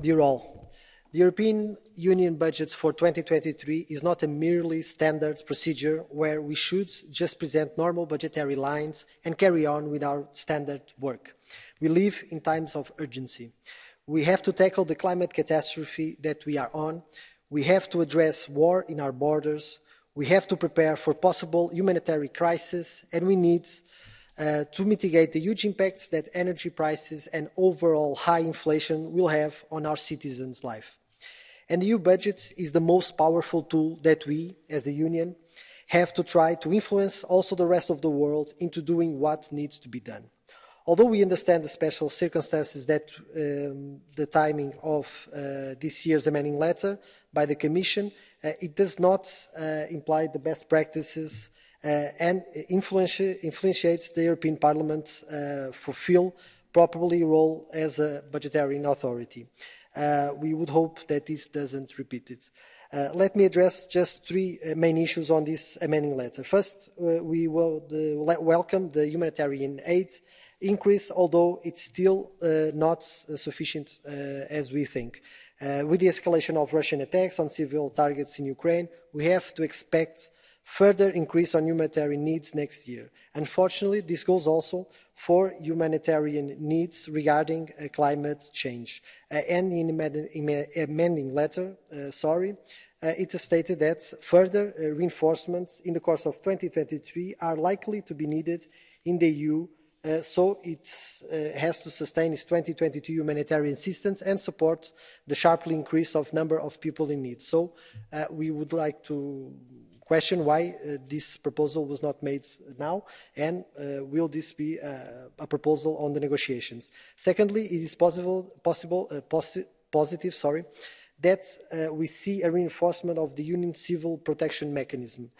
Dear all, the European Union budget for 2023 is not a merely standard procedure where we should just present normal budgetary lines and carry on with our standard work. We live in times of urgency. We have to tackle the climate catastrophe that we are on. We have to address war in our borders. We have to prepare for possible humanitarian crisis and we need uh, to mitigate the huge impacts that energy prices and overall high inflation will have on our citizens' life. And the EU budget is the most powerful tool that we, as a union, have to try to influence also the rest of the world into doing what needs to be done. Although we understand the special circumstances that um, the timing of uh, this year's amending letter by the Commission, uh, it does not uh, imply the best practices and influences the European Parliament uh, fulfill properly role as a budgetary authority. Uh, we would hope that this doesn't repeat it. Uh, let me address just three uh, main issues on this amending letter. First, uh, we will welcome the humanitarian aid increase, although it's still not sufficient as we think. with the escalation of Russian attacks on civil targets in Ukraine, we have to expect further increase on humanitarian needs next year. Unfortunately, this goes also for humanitarian needs regarding uh, climate change. Uh, and in amending letter, uh, sorry, uh, it is stated that further uh, reinforcements in the course of 2023 are likely to be needed in the EU uh, so it uh, has to sustain its 2022 humanitarian assistance and support the sharply increase of number of people in need. So uh, we would like to question why uh, this proposal was not made now and uh, will this be uh, a proposal on the negotiations. Secondly, it is possible, possible posi positive sorry, that we see a reinforcement of the Union civil protection mechanism.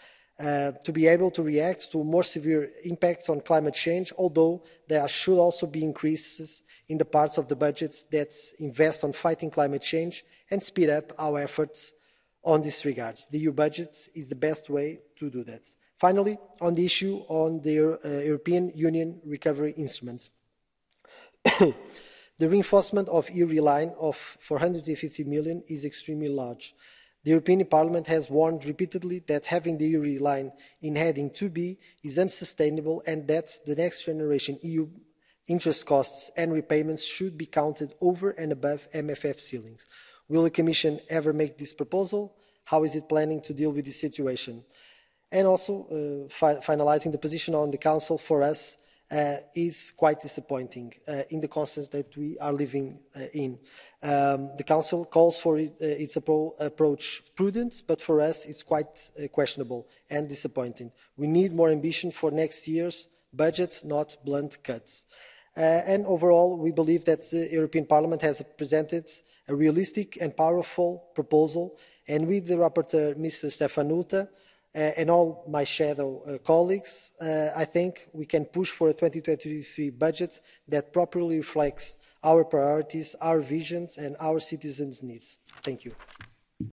Uh, to be able to react to more severe impacts on climate change, although there should also be increases in the parts of the budgets that invest on fighting climate change and speed up our efforts on this regards. The EU budget is the best way to do that. Finally, on the issue on the uh, European Union Recovery Instrument. the reinforcement of EURI of 450 million is extremely large. The European Parliament has warned repeatedly that having the EURI in heading 2B is unsustainable and that the next generation EU interest costs and repayments should be counted over and above MFF ceilings. Will the Commission ever make this proposal? How is it planning to deal with this situation? And also, uh, fi finalizing the position on the Council for us uh, is quite disappointing uh, in the context that we are living uh, in. Um, the Council calls for it, uh, its approach prudent, but for us it's quite uh, questionable and disappointing. We need more ambition for next year's budget, not blunt cuts. Uh, and overall, we believe that the European Parliament has presented a realistic and powerful proposal. And with the rapporteur, Mr. Stefanuta, uh, and all my shadow uh, colleagues, I think we can push for a 2023 budget that properly reflects our priorities, our visions, and our citizens' needs. Thank you.